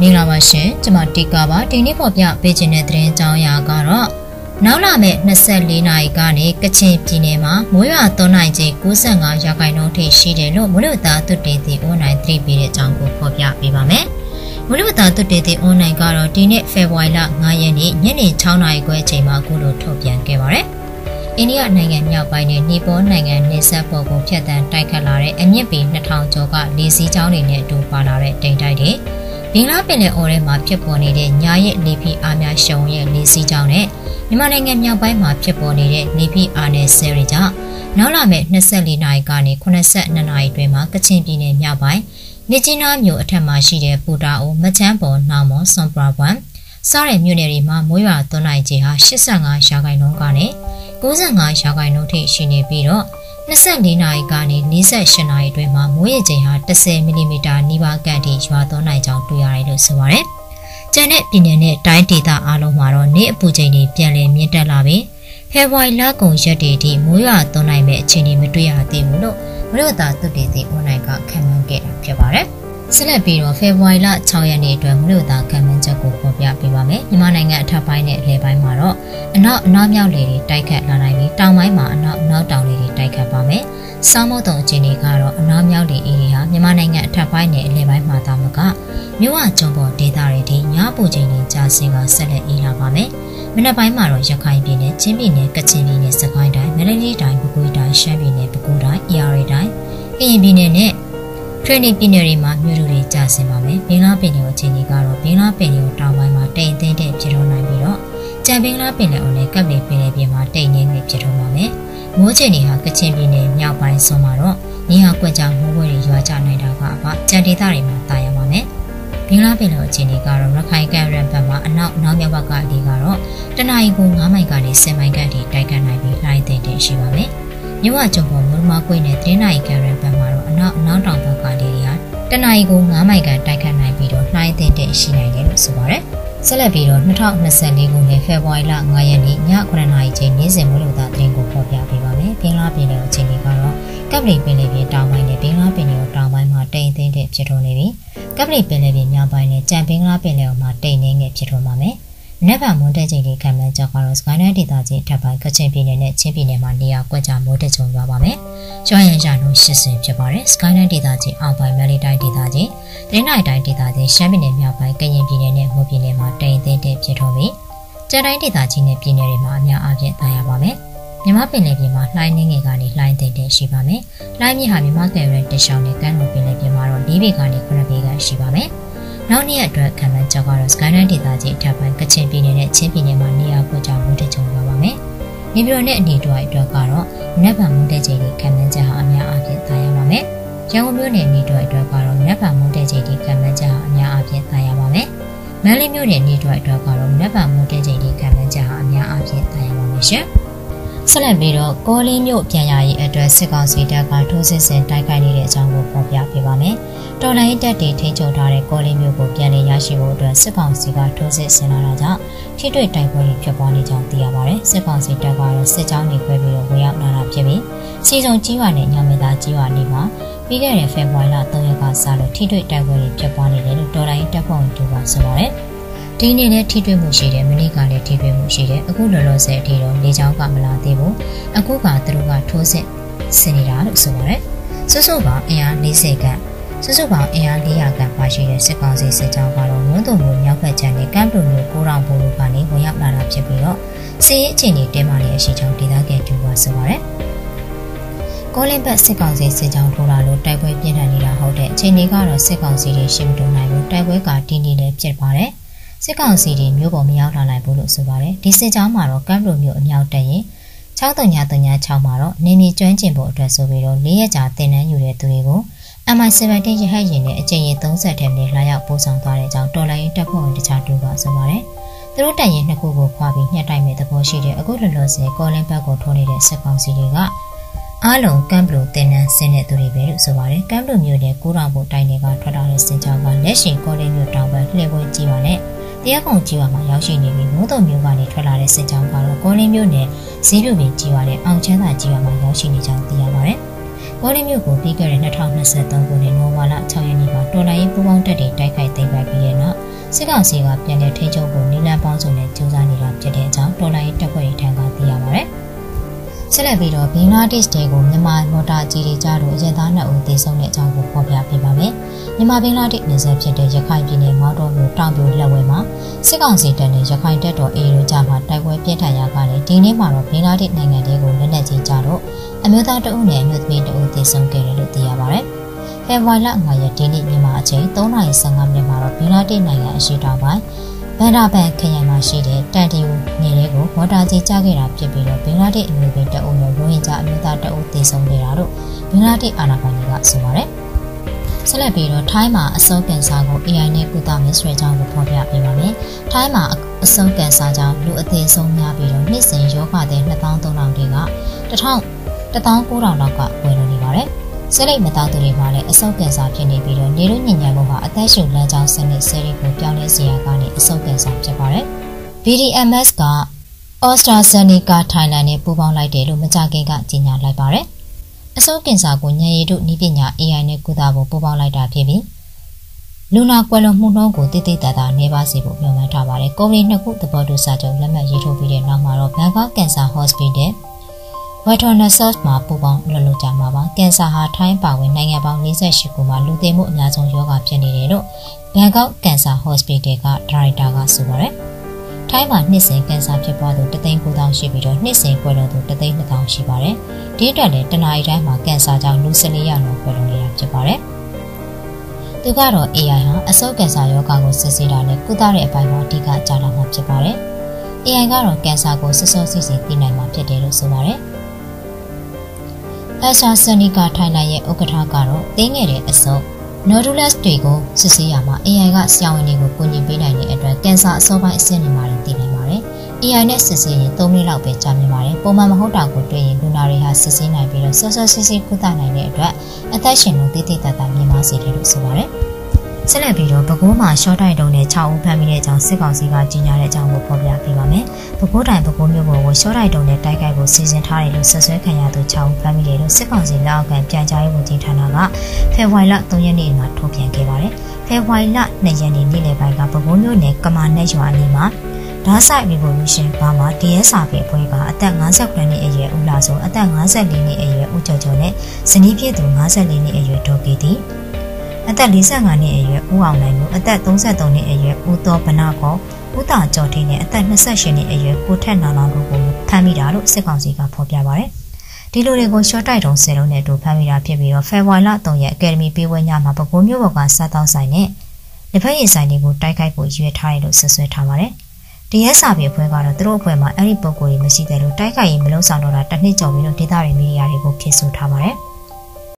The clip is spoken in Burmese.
မင်္ဂလာပါရှင်ကျွန်မတီကာပါဒီနေ့ပေါ်ပြပေးခြင်းတဲ့သတင်းကြောင်းရာကတော့နောက်လာမယ့်24နာရီကနေကချင်ပြည်နယ်မှာမိုးရွာသွန်းနိုင်ခြင်း95ရာခိုင်နှုန်းထိရှိတယ်လို့မလို့သားသူတေတီ online 3ပေးတဲ့အကြောင်းကိုဖော်ပြပေးပါမယ်မလို့သားသူတေတီ online ကတော့ဒီနေ့ဖေဖော်ဝါရီလ9ရက်နေ့ညနေ6နာရီခွဲအချိန်မှာအခုလိုထုတ်ပြန်ခဲ့ပါတယ်အိန္ဒိယနိုင်ငံမြောက်ပိုင်းနဲ့နီပေါနိုင်ငံနေဆက်ပေါ်ကိုဖျက်ဆီးတိုက်ခတ်လာတဲ့အမြင့်ပေ2000ကျော်ကလေစီးကြောင်းတွေနဲ့အတူပါလာတဲ့တိမ်တိုက်တွေ ဘင်္ဂလားပင်လယ်အော်ထဲမှာဖြစ်ပေါ်နေတဲ့ညာရဲ့လေဖိအားများရှုံရဲ့လေစီးကြောင်းနဲ့မြန်မာနိုင်ငံမြောက်ပိုင်းမှာဖြစ်ပေါ်နေတဲ့လေဖိအားနဲ့ဆဲတွေကြောင့်နောက်လာမယ့်24နာရီကနေ82နာရီတွင်မှာကချင်ပြည်နယ်မြောက်ပိုင်းမြကြီးနားမြို့အထက်မှာရှိတဲ့ပူတာအိုမချမ်းပေါ်နောင်မော်စွန်ပရာပွမ်စားတဲ့မြို့နယ်တွေမှာမိုးရွာသွန်းနိုင်ခြင်းဟာ85ရာခိုင်နှုန်းကနေ95ရာခိုင်နှုန်းထိရှိနေပြီးတော့ 24နာရီကနေ48နာရီအတွင်းမှာမိုးရေချိန်ဟာ10မီလီမီတာနီးပါးကန့်ထိရွာသွန်းနိုင်ကြောင်းတွေ့ရတယ်လို့ဆိုပါတယ်။ကျန်တဲ့ပြည်နယ်နဲ့တိုင်းဒေသအားလုံးမှာတော့နေ့အပူချိန်တွေပြန်လည်မြင့်တက်လာပြီးဖေဖော်ဝါရီလကုန်ရက်တွေထိမိုးရွာသွန်းနိုင်မဲ့အခြေအနေမတွေ့ရသေးဘူးလို့မလို့သာသုတေသီ online ကခန့်မှန်းခဲ့တာဖြစ်ပါတယ်။ဆက်လက်ပြီးတော့ဖေဖော်ဝါရီလ6ရက်နေ့အတွက်မလို့သာခံမှန်းချက်ကိုဖော်ပြပေးပါ မယ်။မြန်မာနိုင်ငံအထက်ပိုင်းနဲ့အလယ်ပိုင်းမှာတော့အနောက်အနောက်မြောက်လေတွေတိုက်ခတ်လာနိုင်ပြီးတောင်ပိုင်းမှာအနောက်အနောက်တောင်လေတွေတိုက်ခတ်ပါမယ်။စောင်းမုတ်တုံအခြေအနေကတော့အနောက်မြောက်လေအေးတွေဟာမြန်မာနိုင်ငံအထက်ပိုင်းနဲ့အလယ်ပိုင်းမှာသာမကမြို့ဝကျုံပေါ်ဒေသတွေထိညပူချိန်တွေကြာဆင်းကဆက်လက်အေးလာပါမယ်။မနက်ပိုင်းမှာတော့ရခိုင်ပြည်နယ်၊ချင်းပြည်နယ်၊ကချင်ပြည်နယ်၊စကိုင်းတိုင်း၊မန္တလေးတိုင်း၊ပဲခူးတိုင်း၊ရှမ်းပြည်နယ်၊ပဲခူးတိုင်း၊အေရီတိုင်း၊ကရင်ပြည်နယ်နဲ့ထရင်းပြည်နယ်တွေမှာမြို့လူတွေကြာဆင်းပါမယ်။ဘင်္ဂလားပင်လယ်အော်အခြေအနေကတော့ဘင်္ဂလားပင်လယ်အော်တောင်ပိုင်းမှာတိမ်သိမ်းတဲ့ဖြစ်ထွန်းနိုင်ပြီးတော့ ကြံဘင်္ဂလားပင်လယ်အော်နဲ့ကပ်လီပင်လယ်ပြင်မှာတိမ်ငင်းနေဖြစ်ထွန်းပါမယ်။မိုးချိန်တွေဟာကချင်ပြည်နယ်မြောက်ပိုင်းဆုံးမှာတော့နေဟာကွက်ကြောင်မိုးဝဲတွေရွာကျနိုင်တာကအပကြံဒေသတွေမှာတာယာပါမယ်။ဘင်္ဂလားပင်လယ်အခြေအနေကတော့ရခိုင်ကမ်းရံဘက်မှာအနောက်နောက်မြောက်ဘက်ကလေကတော့တနအီကို9မိုင်ကနေ10မိုင်ခန့်ထိတိုက်ခတ်နိုင်ပြီးလှိုင်းသိမ်းတဲ့ရှိပါမယ်။မြဝကျုံပေါ်မုံမကွေးနဲ့တင်းနိုင်ကံရံဘက်မှာတော့အနောက်အနောက်တောင်ဘက်ကလေတွေဟာတနအီကို9မိုင်ကန်တိုက်ခတ်နိုင်ပြီးတော့နှိုင်းသင့်တဲ့ရှိနိုင်တယ်လို့ဆိုပါရယ် ဆက်လက်ပြီးတော့2024ခုနှစ်ဖေဖော်ဝါရီလ9ရက်နေ့ည9:00နာရီချိန်နေ့စဉ်မိုးလေဝသသတင်းကိုဖော်ပြပေးပါမယ်။ဘင်္ဂလားပြည်နယ်အခြေအနေကတော့ကပ်ပလီပင်လယ်ပြင်တောင်ပိုင်းနဲ့ဘင်္ဂလားပင်လယ်တောင်ပိုင်းမှာတိမ်သိမ်းတဲ့ဖြစ်ထွန်းနေပြီးကပ်ပလီပင်လယ်ပြင်မြောက်ပိုင်းနဲ့ကြံဘင်္ဂလားပင်လယ်အော်မှာတိမ်နှင်းငယ်ဖြစ်ထွန်းပါမယ်။ နက်ဗန်မွန်တဲ့ချိန်လေးခံမှန်းချက်ကတော့စကိုင်းတိုင်းဒေသကြီးထပ်ပိုင်းကချင်ပြည်နယ်နဲ့ချင်းပြည်နယ်မှာနေရာကွက်ကြားမိုးတက်ကြုံရပါမယ်။ကျွမ်းရံရနှုန်း80ဖြစ်ပါတယ်။စကိုင်းတိုင်းဒေသကြီးအောက်ပိုင်းမန္တလေးတိုင်းဒေသကြီး၊တိုင်းနိုင်တိုင်းဒေသကြီးရှမ်းပြည်နယ်မြောက်ပိုင်းကရင်ပြည်နယ်နဲ့မွန်ပြည်နယ်မှာတိမ်သိမ်းတဲ့ဖြစ်ထွန်းပြီးကျန်တိုင်းဒေသကြီးနဲ့ပြည်နယ်တွေမှာအများအားဖြင့်သာရပါမယ်။မြမပင်လယ်ပြင်မှာလှိုင်းနှင်းငယ်ကနေလှိုင်းသိမ်းတဲ့ရှိပါမယ်။လှိုင်းမြစ်ဟာမြမကယ်ရတဲ့ရှောင်းနဲ့ကမ်းလွန်ပင်လယ်ပြင်မှာတော့၄ပေကနေ9ပေကရှိပါမယ်။ နောက်နေ့အတွက်ခံမှန်းချက်ကတော့ Skyline ဒေသကြီးအထက်ပိုင်းကချင်ပြည်နယ်နဲ့ချင်းပြည်နယ်မှာနေရာကွက်ကြားမှုတကြုံပါပါမယ်။မြေပြိုနဲ့အနေတွက်အတွက်ကတော့နက်ဗန်မှုတဲ့ချိန်တွေခံမှန်းချက်ဟာအများအားဖြင့်သာရပါမယ်။ရန်ကုန်မြို့နယ်အနေတွက်အတွက်ကတော့နက်ဗန်မှုတဲ့ချိန်တွေခံမှန်းချက်ဟာအများအားဖြင့်သာရပါမယ်။မန္တလေးမြို့နယ်အနေတွက်အတွက်ကတော့နက်ဗန်မှုတဲ့ချိန်တွေခံမှန်းချက်ဟာအများအားဖြင့်သာရပါမယ်ရှင်။ဆက်လက်ပြီးတော့ကောလင်းမြို့ပြန်ရရေးအတွက်စစ်ကောင်စီတပ်ကထိုးစစ်ဆင်တိုက်ခိုက်နေတဲ့အကြောင်းကိုဖော်ပြပေးပါမယ်။ တော်လိုင်းတပ်တွေထိန်းချုပ်ထားတဲ့ကောလင်းမြို့ကိုပြန်လည်ရရှိဖို့အတွက်စစ်ကောင်စီကထိုးစစ်ဆင်လာတာကြောင့်ထိတွေ့တိုက်ပွဲတွေဖြစ်ပွားနေကြောင်းသိရပါတယ်။စစ်ကောင်စီတပ်ကတော့စစ်ကြောင်းတွေခွဲပြီးတော့ဝင်ရောက်လာတာဖြစ်ပြီးစီစုံကြီးဝါနဲ့ညမေသားကြီးဝါနေမှာပြီးခဲ့တဲ့ဖေဖော်ဝါရီလ3ရက်ကစလို့ထိတွေ့တိုက်ပွဲတွေဖြစ်ပွားနေတယ်လို့တော်လိုင်းတပ်ဖွဲ့ဝင်တို့ကဆိုပါတယ်။ဒီအနေနဲ့ထိတွေ့မှုရှိတယ်မနေ့ကလည်းထိတွေ့မှုရှိတယ်အခုလောလောဆယ်အထိတော့လေချောင်းကမလာသေးဘူးအခုကသူတို့ကထိုးစစ်ဆင်နေတာလို့ဆိုပါတယ်စွစုပေါင်းအင်အား40ခန့် စွစုပေါင်းအင်အား400ခန့်ပါရှိတဲ့စစ်ကောင်စီစစ်ကြောင်းကတော့မွန်းတုံမျိုးမြောက်ဘက်ခြမ်းနဲ့ကမ်ပလူမျိုးကိုရောင်ဘိုးတို့ကနေဝင်ရောက်လာတာဖြစ်ပြီးတော့စီးရေးအခြေအနေတင်းမာနေတဲ့အရှိချောင်းဒေသခံကျူပါဆိုပါတယ်ကောလင်ဘတ်စစ်ကောင်စီစစ်ကြောင်းထိုးလာလို့တိုက်ပွဲပြင်းထန်နေတာဟုတ်တဲ့အချိန်လေးကတော့စစ်ကောင်စီတွေရှင်းမတွနိုင်ဘူးတိုက်ပွဲကတင်းနေလည်းဖြစ်ပါတယ်။စစ်ကောင်စီတွေမြို့ပေါ်မရောက်လာနိုင်ဘူးလို့ဆိုပါတယ်ဒီစစ်ကြောင်းမှာတော့ကမ်ဘလိုမြို့အမြောက်တက်ရင်6336မှာတော့နေမြေကျွမ်းကျင်ဖို့အတွက်ဆိုပြီးတော့၄ရက်ကြာတင်နန်းယူတဲ့သူတွေကို MI17 ရဟတ်ရင်နဲ့အကြိမ်ရင်30ထဲနဲ့လာရောက်ပို့ဆောင်သွားတဲ့အကြောင်းတော်လိုင်းတပ်ဖွဲ့ဝင်တခြားတူကဆိုပါတယ်သူတို့တိုင်ရင်နှစ်ခုကိုခွာပြီးညှက်တိုက်မဲ့သဘောရှိတဲ့အခုလောလောဆယ်ကောလင်းဘက်ကိုထိုးနေတဲ့စစ်ကောင်စီတွေကအားလုံးကမ်ဘလိုတင်နန်းဆင်းတဲ့သူတွေပဲလို့ဆိုပါတယ်ကမ်ဘလိုမျိုးနဲ့ကိုးတော်ဘုတ်တိုင်တွေကထွက်လာတဲ့စင်ကြောင်းကလက်ရှင်ကောလင်းမျိုးတောင်ပန်လှည့်ပွဲကြည့်ပါနဲ့တရားကုံကြီးဝါမှာရောက်ရှိနေပြီးမိုးတုံမျိုးကနေထွက်လာတဲ့စစ်ကြောင်းကတော့ကောလင်းမျိုးနဲ့ဈေးပြူပင်ကြီးဝါတဲ့အောင်ချမ်းသာကြီးဝါမှာရောက်ရှိနေကြောင်းသိရပါတယ်။ ကောလင်းမျိုးကိုပြီးခဲ့တဲ့2023ခုနှစ်နိုဝင်ဘာလ6ရက်နေ့မှာတော်လိုင်းပူပေါင်းတက်တွေတိုက်ခိုက်သိမ်းပိုက်ပြီးတဲ့နောက်စစ်ကောင်စီကပြန်လည်ထိန်းချုပ်ဖို့နီလန်ပေါင်းစုံနဲ့ကြိုးစားနေတာဖြစ်တဲ့အကြောင်းဒေါ်လာရေးတပ်ဖွဲ့တွေထံကသိရပါဗျ။ ဆက်လက်ပြီးတော့ဘင်္ဂလားဒေ့ရှ်တဲကိုမြန်မာမော်တာကြီးတွေကြားလို့အရက်သားနှစ်ဦးသေဆုံးတဲ့အကြောင်းကိုဖော်ပြပေးပါမယ်။မြန်မာဘင်္ဂလားဒေ့ရှ်နယ်စပ်ဖြစ်တဲ့ရခိုင်ပြည်နယ်မော်တော်မြို့တောင်ပြိုလက်ဝဲမှာစစ်ကောင်စီတပ်နဲ့ရခိုင်တပ်တော်အေးတို့ကြားမှာတိုက်ပွဲပြင်းထန်ရာကလည်းဒီနေ့မှာတော့ဘင်္ဂလားဒေ့ရှ်နိုင်ငံတဲကိုလက်နက်ကြီးကြားတော့အမျိုးသားတအုပ်နဲ့အမျိုးသမီးတအုပ်သေဆုံးခဲ့တယ်လို့သိရပါဗျ။ဖေဖော်ဝါရီလ9ရက်ဒီနေ့မြန်မာအချိန်3:15မိနစ်မှာတော့ဘင်္ဂလားဒေ့ရှ်နိုင်ငံအရှေ့တောင်ပိုင်း ဗန္ဒပန်ခရိုင်မှာရှိတဲ့တန်တီယိုနေလေးကိုဝါတာကြီးကျခဲ့တာဖြစ်ပြီးတော့ဘင်္ဂလားဒေ့ရှ်အမျိုးသမီးတအုပ်နဲ့ရိုဟင်ဂျာအမျိုးသားတအုပ်တည်ဆုံနေတာလို့ဘင်္ဂလားဒေ့ရှ်အာဏာပိုင်တွေကဆိုပါတယ်။ဆက်လက်ပြီးတော့ထိုင်းမှာအဆုံးကန်ဆာကို AI နဲ့ကုသမယ်ဆိုတဲ့အကြောင်းကိုဖော်ပြပေးပါမယ်။ထိုင်းမှာအဆုံးကန်ဆာကြောင့်လူအသေးဆုံးများပြီးတော့နှစ်စဉ်ယောဂတဲ့2300တွေက1000 19000လောက်ကဝင်လို့နေပါတယ်။ ဆက်လက်မသားသူတွေမှာလည်းအဆုတ်ကင်ဆာဖြစ်နေပြီးတော့နေလို့ညဉ့်ညံမှုဟာအသက်ရှူလမ်းကြောင်းစနစ်ဆဲရီကိုပြောင်းလဲစေရကနေအဆုတ်ကင်ဆာဖြစ်ပါတယ်။ BDMS က AstraZeneca Thailand နဲ့ပူးပေါင်းလိုက်တယ်လို့မကြခင်ကကြေညာလိုက်ပါတယ်။အဆုတ်ကင်ဆာကိုညံရည်တို့ဤပညာ AI နဲ့ကုသဖို့ပူးပေါင်းလိုက်တာဖြစ်ပြီးလူနာကွယ်လွန်မှုနှုန်းကိုတိတိတတ်တာနေပါစေဖို့မျှော်မှန်းထားပါတယ်။ကုမ္ပဏီနှစ်ခုသဘောတူစာချုပ်လက်မှတ်ရေးထိုးပြီးတဲ့နောက်မှာတော့ Bangkok Cancer Hospital ဝက်ထော်နဆော့မှာပူပေါင်းလှုပ်လှုပ်ကြမှာပါကင်ဆာဟာထိုင်းပါဝင်နိုင်ငံပေါင်း48ခုမှာလူသေမှုအများဆုံးရောဂါဖြစ်နေတယ်လို့ဘန်ကောက်ကင်ဆာဟော့စပီတယ်ကဒါရိုက်တာကဆိုပါတယ်ထိုင်းမှာနှစ်စဉ်ကင်ဆာဖြစ်ပွားသူတသိန်း9000ရှိပြီးတော့နှစ်စဉ်ကွယ်လွန်သူတသိန်း2000ရှိပါတယ်ဒီအတွက်လည်းတနအီတိုင်းမှာကင်ဆာကြောင့်လူ14ရာလောက်ကွယ်လွန်နေတာဖြစ်ပါတယ်သူကတော့ AI ဟာအဆုတ်ကင်ဆာရောဂါကိုစစ်ဆေးတာနဲ့ကုသတဲ့အပိုင်းမှာအဓိကကြားလာမှာဖြစ်ပါတယ်။ AI ကတော့ကင်ဆာကိုစစ်စောစစ်စစ်သိနိုင်မှာဖြစ်တယ်လို့ဆိုပါတယ်။ အဆာဆနီကာထိုင်နိုင်ရဲ့ဥက္ကဋ္ဌကတော့တင်းငယ်တဲ့အစုံ Nodulus တွေကိုစစ်ဆေးရမှာ AI ကဆရာဝန်တွေကိုကူညီပေးနိုင်တဲ့အတွက်ကင်ဆာအစောပိုင်းအဆင့်တွေမှာတင်သိနိုင်ပါတယ်။ AI နဲ့စစ်ဆေးရင်3မိနစ်လောက်ပဲကြာမြင်ပါတယ်။ပုံမှန်မဟုတ်တာကိုတွေ့ရင်လူနာတွေဟာစစ်ဆေးနိုင်ပြီးတော့ဆော့ဆော့စစ်စစ်ကုသနိုင်တဲ့အတွက်အသက်ရှင်လို့တည်တည်တတ်တာမြင်ပါစေတယ်လို့ဆိုပါတယ်။ ဆက်လက်ပြီးတော့ပဲခူးမှာရှော့တိုက်တုံးနဲ့6ဦးဖမ်းမိတဲ့အကြောင်းစစ်ကောင်စီကကြီးညာတဲ့အကြောင်းကိုဖော်ပြပေးပါမယ်။ပဲခူးတိုင်းပဲခူးမြို့ပေါ်ကိုရှော့တိုက်တုံးနဲ့တိုက်ခိုက်ဖို့စီစဉ်ထားတယ်လို့ဆက်ဆွဲခံရသူ6ဦးဖမ်းမိတယ်လို့စစ်ကောင်စီလက်အောက်ခံပြန်ကြားရေးဝန်ကြီးဌာနကဖေဖော်ဝါရီလ3ရက်နေ့မှာထုတ်ပြန်ခဲ့ပါတယ်။ဖေဖော်ဝါရီလ2ရက်နေ့နေ့လယ်ပိုင်းကပဲခူးမြို့နယ်ကမာနယ်ရွာအနီးမှာဒါဆိုင် Revolution ဘာမှာ DSRP အဖွဲ့ကအသက်58နှစ်အရွယ်ဦးလာဆိုအသက်54နှစ်အရွယ်ဦးကျော်ကျော်နဲ့ဇနီးဖြစ်သူ54နှစ်အရွယ်ဒေါ်ကေတီ အသက်45နှစ်အရွယ်ဦးအောင်နိုင်ကိုအသက်33နှစ်အရွယ်ဦးတော်ဗနာကောဦးတာကျော်ထင်းနဲ့အသက်28နှစ်အရွယ်ကိုထက်နာလောင်တို့ကိုဖမ်းမိတာလို့စစ်ကောင်စီကဖော်ပြပါဗျ။ဒီလိုတွေကိုရှော့တိုက်တုံးဆယ်လုံးနဲ့တူဖမ်းမိတာဖြစ်ပြီးတော့ဖေဖော်ဝါရီလ3ရက်အကယ်ဒမီပေးဝဲညမှာပဲခူးမြို့ပေါ်ကစားတောင်းဆိုင်နဲ့လက်ဖက်ရည်ဆိုင်တွေကိုတိုက်ခိုက်ဖို့ရွေးထားတယ်လို့ဆွဆွဲထားပါတယ်။တရားစာပေအဖွဲ့ကတော့သူတို့အဖွဲ့မှာအဲ့ဒီပုံကိုယ်ကြီးမရှိတယ်လို့တိုက်ခိုက်ရင်မလုံးဆောင်တော့တာတစ်နှစ်ကျော်ပြီလို့ဒေသတွေမီဒီယာတွေကိုဖြေဆိုထားပါတယ်။